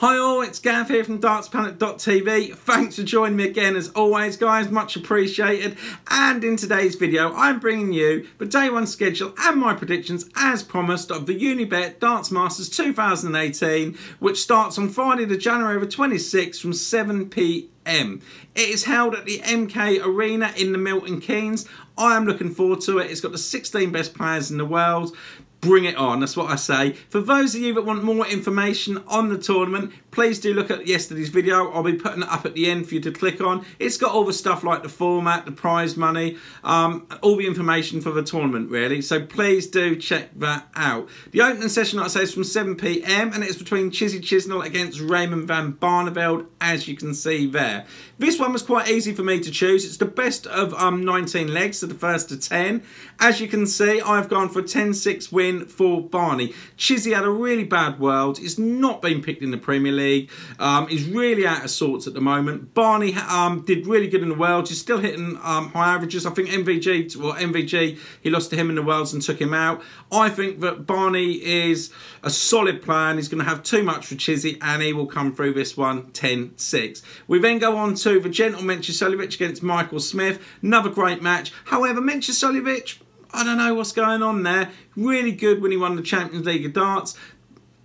Hi all, it's Gav here from DartsPlanet.tv. Thanks for joining me again as always guys, much appreciated. And in today's video, I'm bringing you the day one schedule and my predictions as promised of the Unibet Darts Masters 2018, which starts on Friday the January the 26th from 7pm. It is held at the MK Arena in the Milton Keynes. I am looking forward to it. It's got the 16 best players in the world bring it on. That's what I say. For those of you that want more information on the tournament, please do look at yesterday's video. I'll be putting it up at the end for you to click on. It's got all the stuff like the format, the prize money, um, all the information for the tournament really. So please do check that out. The opening session, like I say, is from 7pm and it's between Chizzy Chisnall against Raymond van Barneveld, as you can see there. This one was quite easy for me to choose. It's the best of um, 19 legs, so the first to 10. As you can see, I've gone for a 10-6 win for Barney. Chizzy had a really bad world. He's not been picked in the Premier League. Um, he's really out of sorts at the moment. Barney um, did really good in the world. He's still hitting um, high averages. I think MVG, well, MVG, he lost to him in the Worlds and took him out. I think that Barney is a solid and he's going to have too much for Chizzy and he will come through this one 10-6. We then go on to the Gentle Mensur Suljovic against Michael Smith. Another great match. However, Mensur Suljovic, I don't know what's going on there. Really good when he won the Champions League of Darts.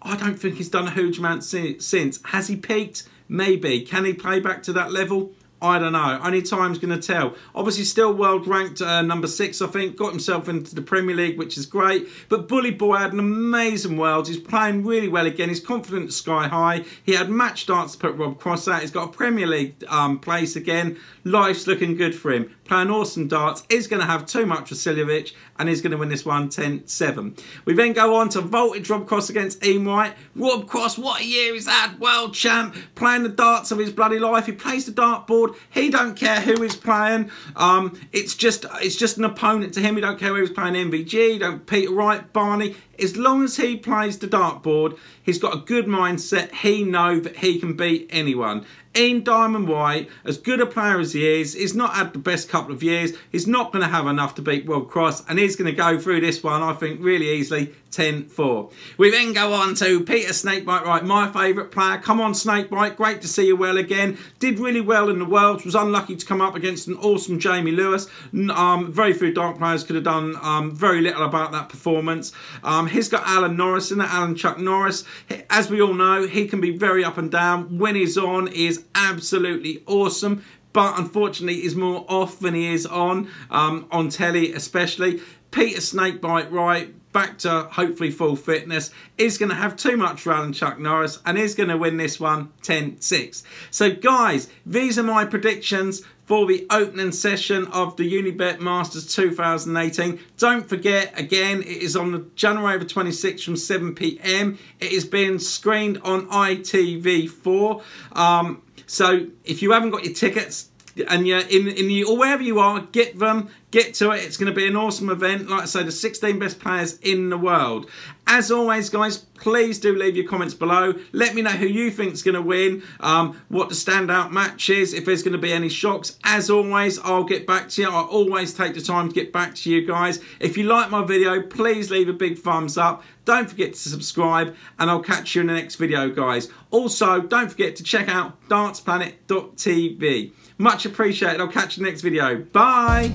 I don't think he's done a huge amount since. Has he peaked? Maybe. Can he play back to that level? I don't know. Only time's going to tell. Obviously, still world ranked uh, number six, I think. Got himself into the Premier League, which is great. But Bully Boy had an amazing world. He's playing really well again. He's confident sky high. He had match darts to put Rob Cross out. He's got a Premier League um, place again. Life's looking good for him. Playing awesome darts. Is going to have too much for Suljovic and he's going to win this one 10-7. We then go on to Voltage Rob Cross against Ian White. Rob Cross, what a year he's had. World champ. Playing the darts of his bloody life. He plays the dartboard. He don't care who he's playing. Um, it's just it's just an opponent to him. He don't care who he's playing MVG, don't Peter Wright, Barney. As long as he plays the dartboard, he's got a good mindset. He know that he can beat anyone. Ian Diamond White, as good a player as he is, he's not had the best couple of years. He's not going to have enough to beat World Cross, and he's going to go through this one, I think, really easily, 10-4. We then go on to Peter Snakebite Wright, my favourite player. Come on, Snakebite, great to see you well again. Did really well in the Worlds, was unlucky to come up against an awesome Jamie Lewis. Um, very few dark players could have done um, very little about that performance. Um, he's got Alan Norris in there, Alan Chuck Norris. As we all know, he can be very up and down. When he's on, he is absolutely awesome but unfortunately is more off than he is on, um, on telly especially. Peter Snakebite Wright, back to hopefully full fitness, is going to have too much Alan Chuck Norris and is going to win this one 10-6. So guys, these are my predictions for the opening session of the Unibet Masters 2018. Don't forget, again, it is on the January the 26th from 7pm. It is being screened on ITV4. Um, so if you haven't got your tickets, and you're in in the or wherever you are, get them, get to it. It's going to be an awesome event. Like I say, the 16 best players in the world. As always, guys, please do leave your comments below. Let me know who you think is going to win, um, what the standout match is, if there's going to be any shocks. As always, I'll get back to you. I always take the time to get back to you guys. If you like my video, please leave a big thumbs up. Don't forget to subscribe, and I'll catch you in the next video, guys. Also, don't forget to check out dartsplanet.tv. Much appreciated. I'll catch you next video. Bye.